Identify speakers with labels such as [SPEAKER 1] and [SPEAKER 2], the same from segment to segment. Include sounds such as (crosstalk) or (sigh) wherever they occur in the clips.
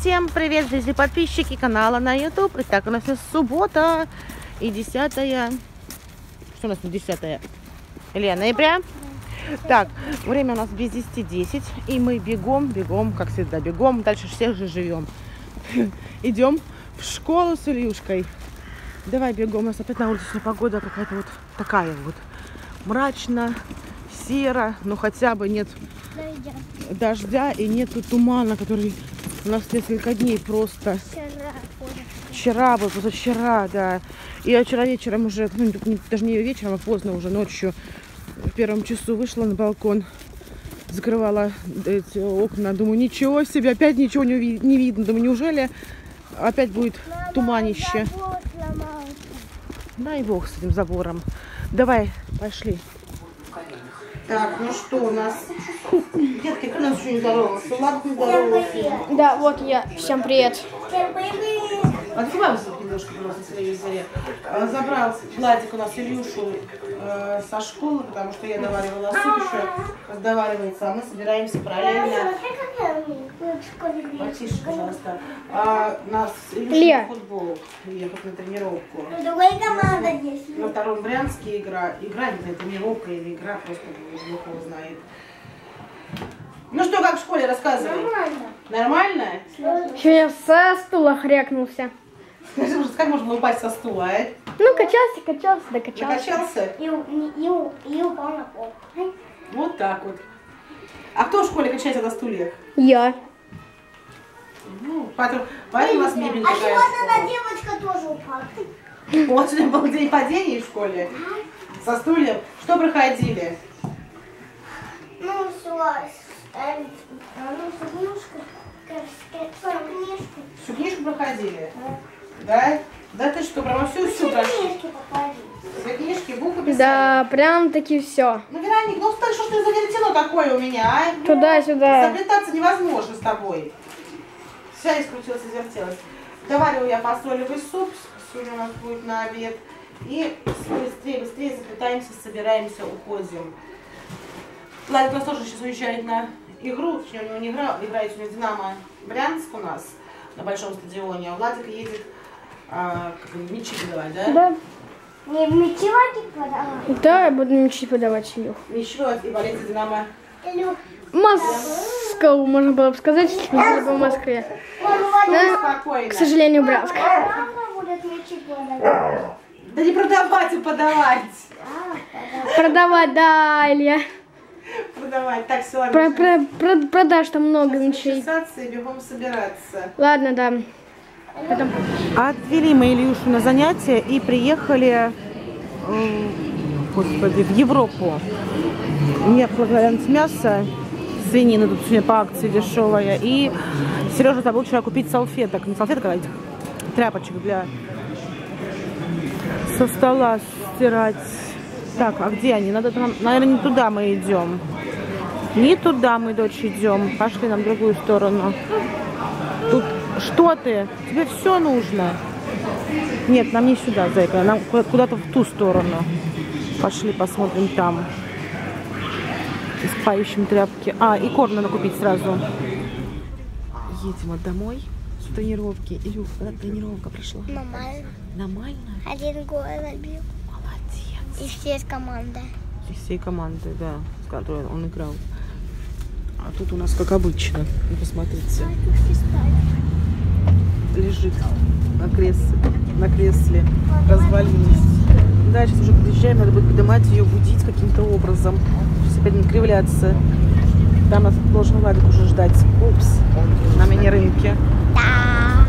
[SPEAKER 1] Всем привет, зрители, подписчики канала на YouTube. Итак, у нас сейчас суббота и 10 Что у нас на 10 Илья, ноября? Так, время у нас без 10-10. И мы бегом, бегом, как всегда, бегом. Дальше всех же живем. (laughs) Идем в школу с Ильюшкой. Давай бегом. У нас опять на улице погода какая-то вот такая вот. Мрачно, серо, но хотя бы нет
[SPEAKER 2] Дождя.
[SPEAKER 1] дождя и нету тумана, который у нас несколько дней просто.
[SPEAKER 2] Вчера.
[SPEAKER 1] Вчера позавчера, да. И я вчера вечером уже, ну, не- даже не вечером, а поздно уже ночью, в первом часу вышла на балкон, закрывала эти окна, думаю, ничего себе, опять ничего не, не видно. Думаю, неужели опять будет
[SPEAKER 2] Мама,
[SPEAKER 1] туманище? Дай бог с этим забором. Давай, пошли. Так, ну что у нас? Детки, кто у нас еще не здоровался? Влад не здоровался.
[SPEAKER 3] Да, вот я. Всем привет.
[SPEAKER 2] Всем привет.
[SPEAKER 1] Открывай вот немножко, пожалуйста, на телевизоре. Забрал Владик у нас Илюшу э, со школы, потому что я доваривала суп еще. Доваривается, а мы собираемся параллельно. Потише, пожалуйста. А, нас на футбол ехать на тренировку.
[SPEAKER 2] Другая команда есть.
[SPEAKER 1] На втором Брянске игра. Игра, не знаю, тренировка или игра, просто Бог его знает. Ну что, как в школе, рассказывай.
[SPEAKER 2] Нормально.
[SPEAKER 1] Нормально?
[SPEAKER 3] Сегодня со стула хрякнулся.
[SPEAKER 1] Скажи, как можно упасть со стула, а?
[SPEAKER 3] Ну, качался, качался, да качался.
[SPEAKER 1] Накачался?
[SPEAKER 2] И, у- и, у- и упал на пол.
[SPEAKER 1] Вот так вот. А кто в школе качается на стульях?
[SPEAKER 3] Я.
[SPEAKER 1] Ну, поэтому, поэтому у нас мебель
[SPEAKER 2] А
[SPEAKER 1] такая.
[SPEAKER 2] сегодня одна девочка тоже упала.
[SPEAKER 1] У вас (laughs) сегодня был день падений в школе? Со стульев? Что проходили?
[SPEAKER 2] Ну, все. э, Ну, книжку. Книжку.
[SPEAKER 1] Всю книжку проходили? Да? Да ты что, прямо всю всю прошли?
[SPEAKER 2] Книжки попали.
[SPEAKER 1] Все книжки, буквы писали?
[SPEAKER 3] Да, прям таки все.
[SPEAKER 1] Ну, Вероник, ну что, что ж ты завертело такое у меня, а?
[SPEAKER 3] Туда-сюда.
[SPEAKER 1] Заплетаться невозможно с тобой. Вся искрутилась и завертелась. Довариваю я фасолевый суп. Сегодня у нас будет на обед. И быстрее, быстрее заплетаемся, собираемся, уходим. Владик у нас тоже сейчас уезжает на игру. Точнее, у него не игра, играет сегодня Динамо Брянск у нас на большом стадионе. А Владик едет а, как мячи подавать, да?
[SPEAKER 3] Да.
[SPEAKER 2] Не мечевать подавай.
[SPEAKER 3] Да, я буду мечи подавать Илюх.
[SPEAKER 1] Еще и болеть за Динамо.
[SPEAKER 2] Илюх,
[SPEAKER 3] Москву, можно было бы сказать, если бы жили бы в Москве. Да, к сожалению, Брянск.
[SPEAKER 2] Подавать.
[SPEAKER 1] Да не продавать, а подавать.
[SPEAKER 3] Продавать, да, Илья.
[SPEAKER 1] Продавать. Так, все, ладно.
[SPEAKER 3] Про, про, про- продаж там много мечей.
[SPEAKER 1] Чесаться и бегом собираться.
[SPEAKER 3] Ладно, да. Потом.
[SPEAKER 1] Отвели мы Ильюшу на занятия и приехали э, господи, в Европу. Мне предлагали мясо, свинина тут сегодня по акции дешевая. И Сережа забыл вчера купить салфеток. Не салфеток, а этих тряпочек для со стола стирать. Так, а где они? Надо наверное, не туда мы идем. Не туда мы, дочь, идем. Пошли нам в другую сторону. Тут что ты? Тебе все нужно. Нет, нам не сюда, зайка. Нам ку- куда-то в ту сторону. Пошли посмотрим там. Поищем тряпки. А, и корм надо купить сразу. Едем домой с тренировки. Илюх, когда тренировка прошла?
[SPEAKER 2] Нормально.
[SPEAKER 1] Нормально?
[SPEAKER 2] Один гол забил.
[SPEAKER 1] Молодец.
[SPEAKER 2] И все с командой.
[SPEAKER 1] Из всей команды, да, с которой он играл. А тут у нас как обычно. Посмотрите. лежит на кресле, на кресле развалилась. Да, сейчас уже подъезжаем, надо будет поднимать ее, будить каким-то образом. Сейчас опять не кривляться. Там нас должен Владик уже ждать. Упс, на мини-рынке.
[SPEAKER 2] Да.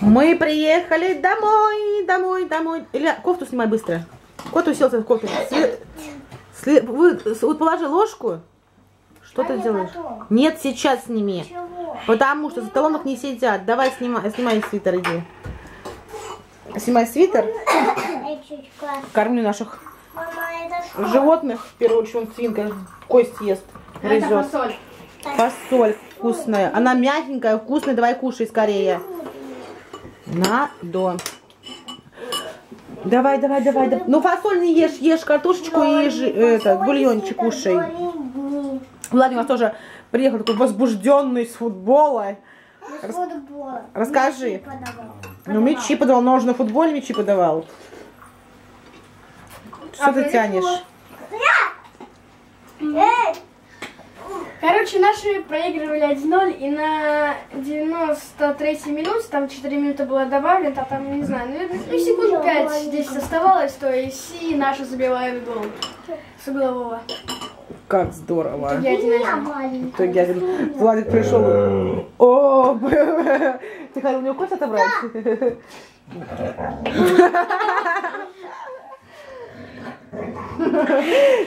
[SPEAKER 1] Мы приехали домой, домой, домой. Илья, кофту снимай быстро. Кот уселся в кофту. Сли- сли- вы- вот положи ложку. Что ты
[SPEAKER 2] А не
[SPEAKER 1] делаешь?
[SPEAKER 2] потом.
[SPEAKER 1] Нет, сейчас сними.
[SPEAKER 2] Чего?
[SPEAKER 1] Потому что за столом их не сидят. Давай снимай, снимай свитер, иди. Снимай свитер. (coughs) Кормлю наших
[SPEAKER 2] Мама,
[SPEAKER 1] животных. В первую очередь, он свинка кость ест, грызет.
[SPEAKER 3] фасоль.
[SPEAKER 1] Фасоль вкусная. Она мягенькая, вкусная. Давай кушай скорее. На, до. Давай, давай, давай, давай. Ну фасоль не ешь, ешь картошечку и ешь это, бульончик кушай. Владимир тоже приехал такой возбужденный с футбола.
[SPEAKER 2] Без футбола.
[SPEAKER 1] Расскажи.
[SPEAKER 2] Подавал.
[SPEAKER 1] Ну, мячи подавал, но он на футболе мячи подавал. Что ты тянешь?
[SPEAKER 3] Короче, наши проигрывали 1-0, и на 93-й минуте, там 4 минуты было добавлено, а там, не знаю, ну, секунд 5 здесь оставалось, то есть и наши забивают гол. С углового.
[SPEAKER 1] Как здорово.
[SPEAKER 3] Я один.
[SPEAKER 1] В итоге один Владик пришел. О, ты хотел у него кость отобрать?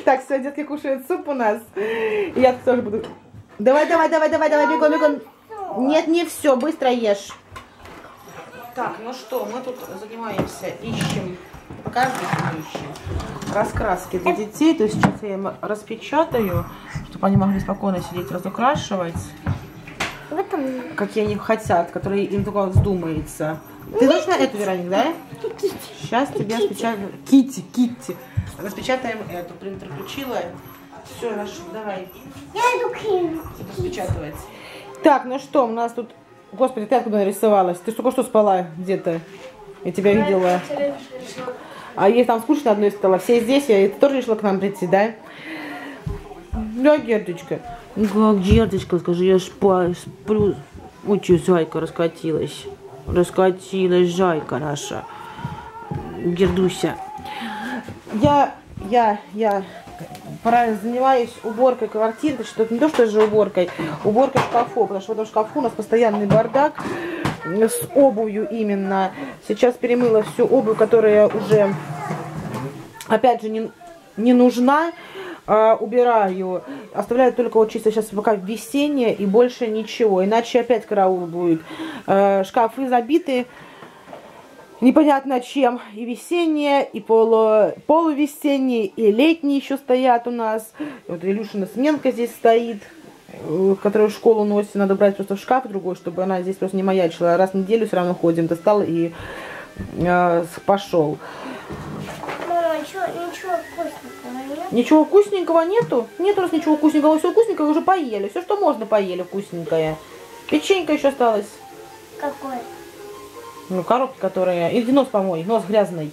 [SPEAKER 1] Так, все, детки кушают суп у нас. Я тоже буду. Давай, давай, давай, давай, давай, бегом, бегом. Нет, не все, быстро ешь. Так, ну что, мы тут занимаемся, ищем, покажи, что ищем. Раскраски для детей, то есть сейчас я им распечатаю, чтобы они могли спокойно сидеть, разукрашивать, какие они хотят, которые им только вздумается. Ты точно эту, Вероник, да? Сейчас тебе распечатаю. Китти, Китти. Распечатаем эту. Принтер включила. Все, наш, давай
[SPEAKER 2] я иду к
[SPEAKER 1] распечатывать. Так, ну что, у нас тут... Господи, ты откуда нарисовалась? Ты только что спала где-то. Я тебя видела. А ей там скучно одной стало. Все здесь, я ты тоже решила к нам прийти, да? Да, Гердочка. Как Гердочка, скажи, я шпа, сплю. Что, зайка раскатилась. Раскатилась зайка наша. Гердуся. Я, я, я занимаюсь уборкой квартиры, что это не то, что же уборкой, уборкой шкафов, потому что в этом шкафу у нас постоянный бардак с обувью именно. Сейчас перемыла всю обувь, которая уже, опять же, не, не нужна. А, убираю, оставляю только вот чисто сейчас пока весеннее и больше ничего, иначе опять караул будет. А, шкафы забиты непонятно чем. И весенние, и полу, полувесенние, и летние еще стоят у нас. Вот Илюшина сменка здесь стоит, которую в школу носит. Надо брать просто в шкаф другой, чтобы она здесь просто не маячила. Раз в неделю все равно ходим. Достал и э, пошел.
[SPEAKER 2] Мама, ничего, ничего вкусненького нет?
[SPEAKER 1] Ничего вкусненького нету? Нет у нас ничего вкусненького. Все вкусненькое уже поели. Все, что можно, поели вкусненькое. Печенька еще осталась.
[SPEAKER 2] Какой?
[SPEAKER 1] Ну, коробка, которая... Иди нос помой, нос грязный.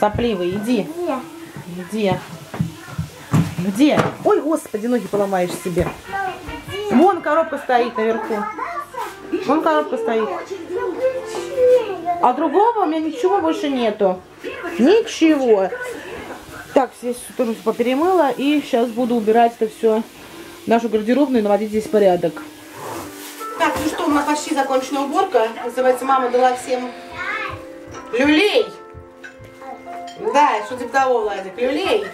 [SPEAKER 1] Сопливый, иди.
[SPEAKER 2] Где?
[SPEAKER 1] Где? Где? Ой, господи, ноги поломаешь себе. Вон коробка стоит наверху. Вон коробка стоит. А другого у меня ничего больше нету. Ничего. Так, здесь тоже поперемыла. И сейчас буду убирать это все нашу гардеробную и наводить здесь порядок. Так, ну что, у нас почти закончена уборка. Называется, мама дала всем люлей. Да, что типа того, Владик, люлей.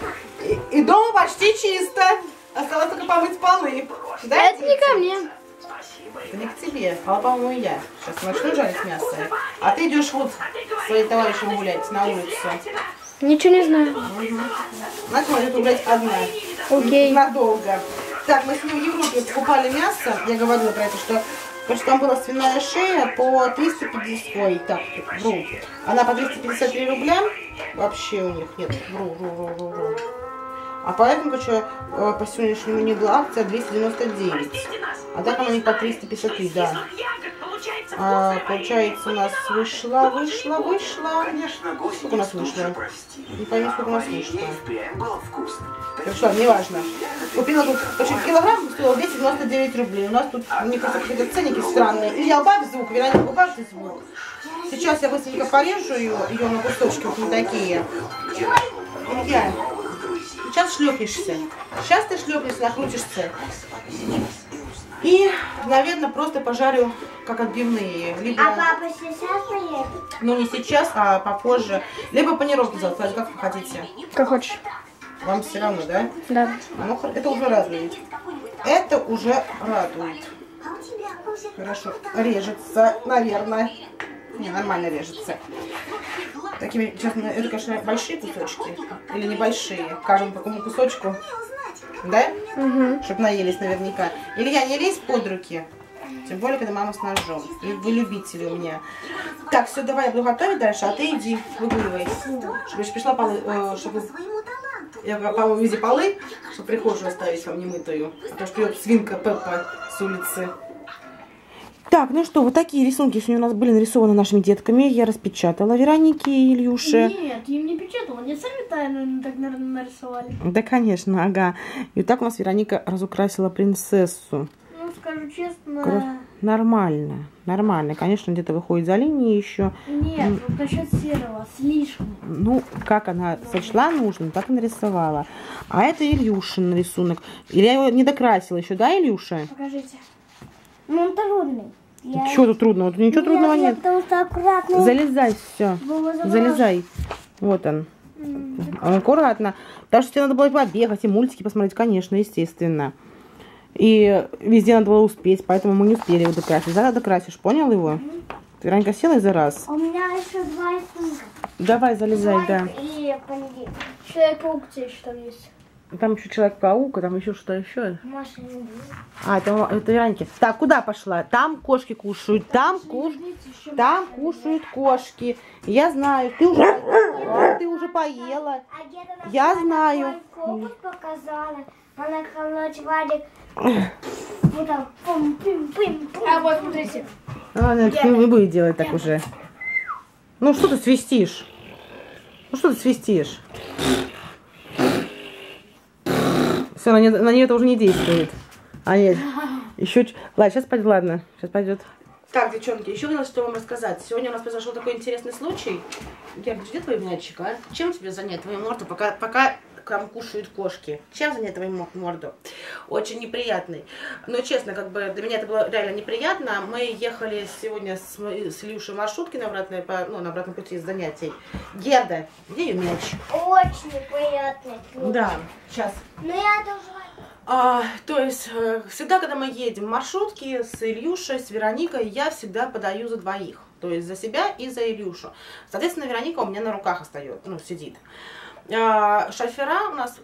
[SPEAKER 1] И, и дома почти чисто. Осталось только помыть полы. Да,
[SPEAKER 3] Это не ко мне.
[SPEAKER 1] это не к тебе, а по-моему я. Сейчас начну жарить мясо. А ты идешь вот с своим товарищем гулять на улицу.
[SPEAKER 3] Ничего не знаю.
[SPEAKER 1] Значит, может гулять одна.
[SPEAKER 3] Окей.
[SPEAKER 1] Надолго. Так, мы с ним в Европе покупали мясо. Я говорила про это, что потому что там была свиная шея по 350, ой, так, вру. Она по 253 рубля. Вообще у них нет, вру, вру, вру, вру, вру. А поэтому, короче, э, по сегодняшнему дню была акция 299. А так она не по 353, да. А, получается, у нас вышла, вышла, вышла. Сколько у нас вышло? Не пойму, сколько у нас вышло. Хорошо, неважно. Купила тут, почти килограмм стоил 299 рублей. У нас тут у них просто какие-то ценники странные. Илья, убавь звук, Вероника, убавь звук. Сейчас я быстренько порежу ее, ее на кусочки вот на такие. Илья, сейчас шлепнешься. Сейчас ты шлепнешься, накрутишься. И, наверное, просто пожарю как отбивные. Либо,
[SPEAKER 2] А папа сейчас поедет?
[SPEAKER 1] ну не сейчас, а попозже. Либо панировки сделать, как вы хотите.
[SPEAKER 3] Как хочешь.
[SPEAKER 1] Вам все равно, да?
[SPEAKER 3] Да.
[SPEAKER 1] Ну, это уже радует. Это уже радует. Хорошо. Режется, наверное. Не, нормально режется. Такими, честно, это, конечно, большие кусочки. Или небольшие. Каждому такому кусочку. Да?
[SPEAKER 3] Угу.
[SPEAKER 1] Чтоб наелись наверняка. Илья, не лезь под руки. Тем более, когда мама с ножом. И вы любители у меня. Так, все, давай, я буду готовить дальше, а ты иди, выгуливайся. Чтобы я пришла, полы, э, чтобы я по везде полы, чтобы прихожую оставить вам немытую. А то что придет свинка Пеппа с улицы. Так, ну что, вот такие рисунки сегодня у нас были нарисованы нашими детками. Я распечатала Веронике и Ильюше.
[SPEAKER 3] Нет, им не печатал, они сами тайно так, наверное, нарисовали.
[SPEAKER 1] Да, конечно, ага. И вот так у нас Вероника разукрасила принцессу.
[SPEAKER 3] Ну, скажу честно,
[SPEAKER 1] Кро- Нормально, нормально. Конечно, где-то выходит за линии еще.
[SPEAKER 3] нет, вот насчет серого, слишком.
[SPEAKER 1] Ну, как она сочла нужным, так и нарисовала. А это Ильюшин рисунок. Или я его не докрасила еще, да, Илюша?
[SPEAKER 3] Покажите.
[SPEAKER 2] Ну, он трудный. Я...
[SPEAKER 1] Чего тут трудного? Тут ничего трудного
[SPEAKER 2] я
[SPEAKER 1] нет.
[SPEAKER 2] Потому что аккуратно.
[SPEAKER 1] Залезай, все. Залезай. Вот он. Аккуратно. Потому что тебе надо было побегать и мультики посмотреть, конечно, естественно. И везде надо было успеть, поэтому мы не успели его докрасить. Зараз докрасишь, понял его? Ты раньше села и за раз.
[SPEAKER 2] У меня еще два.
[SPEAKER 1] Давай, залезай, да.
[SPEAKER 2] И.
[SPEAKER 3] Человек-паук там есть.
[SPEAKER 1] Там еще Человек-паук, а там еще что еще.
[SPEAKER 2] Маша не будет.
[SPEAKER 1] А, это, это Вероники. Так, куда пошла? Там кошки кушают, там кушают. Там кушают кошки. Я знаю, ты уже поела. Ты уже поела.
[SPEAKER 2] А
[SPEAKER 1] Я знаю.
[SPEAKER 2] показала. Она колоть валик. Вот там. Пум, пим, пим, пум.
[SPEAKER 3] А вот, смотрите.
[SPEAKER 1] А, нет, не, не будет делать так уже. Ну что ты свистишь? Ну что ты свистишь? Все, на, не- на нее это уже не действует. А нет, (laughs) еще... Ладно, сейчас пойдет, ладно, сейчас пойдет. Так, девчонки, еще хотелось что вам рассказать. Сегодня у нас произошел такой интересный случай. Герда, где твой мячик, а? Чем тебе занять твою морду, пока, пока там кушают кошки? Чем занять твою мо- морду? Очень неприятный. Но честно, как бы для меня это было реально неприятно. Мы ехали сегодня с, с Илюшей в маршрутке на, обратной, по- ну, на обратном пути из занятий. Герда, где ее мяч?
[SPEAKER 2] Очень неприятный.
[SPEAKER 1] Да, сейчас.
[SPEAKER 2] Но я тоже...
[SPEAKER 1] А, то есть, э, всегда, когда мы едем в маршрутке с Ильюшей, с Вероникой, я всегда подаю за двоих. То есть за себя и за Илюшу. Соответственно, Вероника у меня на руках остается, ну, сидит. А, шофера у нас,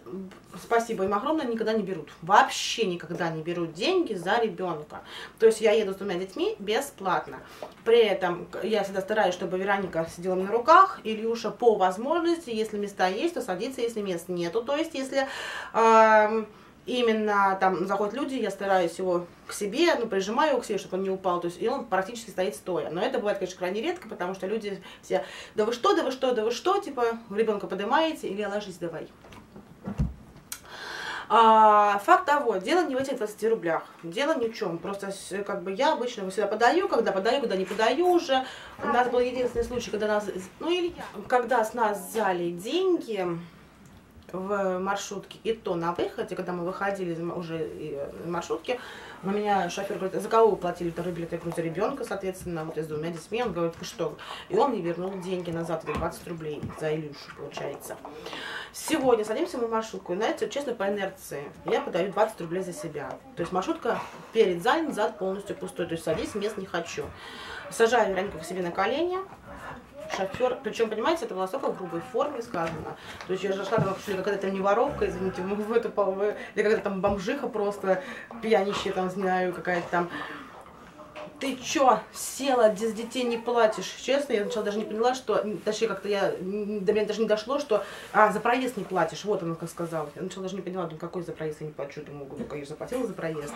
[SPEAKER 1] спасибо им огромное, никогда не берут. Вообще никогда не берут деньги за ребенка. То есть я еду с двумя детьми бесплатно. При этом я всегда стараюсь, чтобы Вероника сидела на руках, Ильюша по возможности, если места есть, то садится, если мест нету. То есть если ам, именно там заходят люди, я стараюсь его к себе, ну, прижимаю его к себе, чтобы он не упал, то есть, и он практически стоит стоя. Но это бывает, конечно, крайне редко, потому что люди все, да вы что, да вы что, да вы что, типа, ребенка поднимаете или ложись давай. А, факт того, дело не в этих 20 рублях, дело ни в чем. Просто как бы я обычно его всегда подаю, когда подаю, когда не подаю уже. У нас был единственный случай, когда нас, ну или когда с нас взяли деньги в маршрутке, и то на выходе, когда мы выходили уже э, из маршрутки, на меня шофер говорит, за кого вы платили второй билет? Я говорю, за ребенка, соответственно, вот я с двумя детьми. Он говорит, что? И он мне вернул деньги назад, это 20 рублей за Илюшу, получается. Сегодня садимся мы в маршрутку, и, знаете, честно, по инерции, я подаю 20 рублей за себя. То есть маршрутка перед занят, зад полностью пустой. То есть садись, мест не хочу. Сажаю Веронику к себе на колени, шофер, причем, понимаете, это было настолько в грубой форме сказано. То есть я же шла там вообще какая-то не воровка, извините, мы в эту пол- в- или какая-то там бомжиха просто, пьянищая там, знаю, какая-то там. Ты чё, села, без детей не платишь? Честно, я сначала даже не поняла, что, точнее, как-то я, до меня даже не дошло, что, а, за проезд не платишь, вот она как сказала. Я сначала даже не поняла, думаю, какой за проезд я не плачу, думаю, ну, конечно, заплатила за проезд.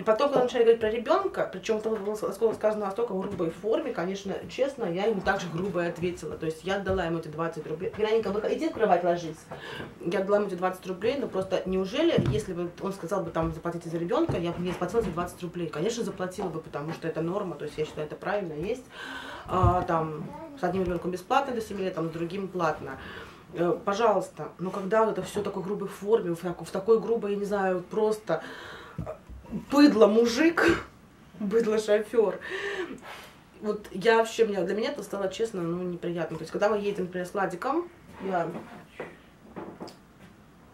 [SPEAKER 1] И потом, когда начали говорить про ребенка, причем это было сказано сказано в настолько грубой форме, конечно, честно, я ему также грубо ответила. То есть я отдала ему эти 20 рублей. Вероника, вы иди в кровать ложись. Я отдала ему эти 20 рублей, но просто неужели, если бы он сказал бы там заплатите за ребенка, я бы не заплатила за 20 рублей. Конечно, заплатила бы, потому что это норма, то есть я считаю, это правильно есть. А, там с одним ребенком бесплатно до 7 лет, там с другим платно. Э, Пожалуйста, но когда вот это все в такой грубой форме, в, так- в такой грубой, я не знаю, просто быдло мужик, быдло шофер. Вот я вообще, мне, для меня это стало, честно, ну, неприятно. То есть, когда мы едем, например, с Владиком, я...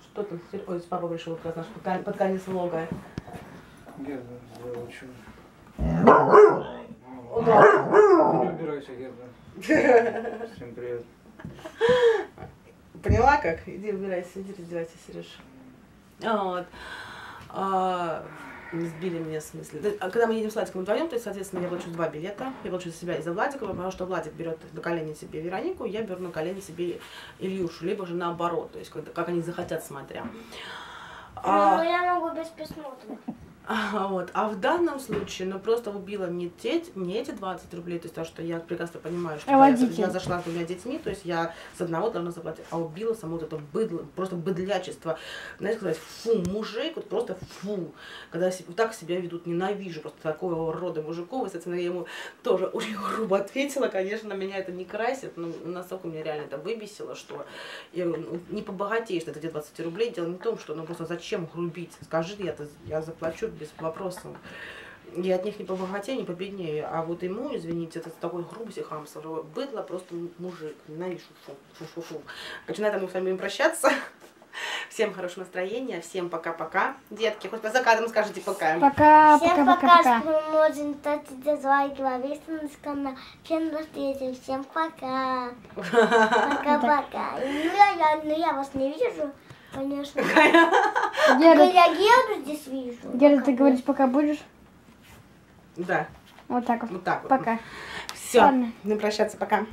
[SPEAKER 1] Что там? Ой, папа пришел как раз наш под под конец влога.
[SPEAKER 4] Герда, заучу.
[SPEAKER 1] О, да.
[SPEAKER 4] Не убирайся, Герда. (laughs) Всем привет.
[SPEAKER 1] Поняла как? Иди убирайся, иди раздевайся, Сереж. Вот. А, сбили меня в смысле. А когда мы едем с Владиком вдвоем, то есть, соответственно, я плачу два билета. Я плачу за себя и за Владика, потому что Владик берет на колени себе Веронику, я беру на колени себе Ильюшу, либо же наоборот, то есть, когда, как они захотят, смотря.
[SPEAKER 2] Ну,
[SPEAKER 1] А,
[SPEAKER 2] я могу без присмотра.
[SPEAKER 1] А, вот. а в данном случае, ну, просто убила не, те, не эти 20 рублей, то есть то, что я прекрасно понимаю, что я, я зашла с двумя детьми, то есть я с одного должна заплатить, а убила само вот это быдло, просто быдлячество. Знаете, сказать, фу, мужик, вот просто фу, когда так себя ведут, ненавижу просто такого рода мужиков, и, соответственно, я ему тоже очень (laughs) грубо ответила, конечно, меня это не красит, но настолько меня реально это выбесило, что я говорю, ну, не побогатеешь на эти 20 рублей, дело не в том, что, ну, просто зачем грубить, скажи, я, я заплачу без вопросов. Я от них не побогатею, не победнее. А вот ему, извините, это такой грубость и хамство. Быдло просто мужик. Ненавижу. Фу, фу, фу, фу. Короче, на этом мы с вами прощаться. (laughs) Всем хорошего настроения, всем пока-пока. Детки, хоть по закатам скажите пока.
[SPEAKER 3] Пока,
[SPEAKER 2] Всем
[SPEAKER 3] пока,
[SPEAKER 2] пока,
[SPEAKER 3] пока, пока.
[SPEAKER 2] что мы можем стать дизлайк, на канал. Всем до встречи, всем пока. (laughs) Пока-пока. Ну я, ну я вас не вижу, конечно.
[SPEAKER 3] Герда,
[SPEAKER 2] я Герду здесь вижу.
[SPEAKER 3] Герда, ты говорить пока будешь?
[SPEAKER 1] Да,
[SPEAKER 3] Вот так вот.
[SPEAKER 1] вот так вот.
[SPEAKER 3] Пока.
[SPEAKER 1] Все,
[SPEAKER 3] Ладно.
[SPEAKER 1] будем прощаться, пока.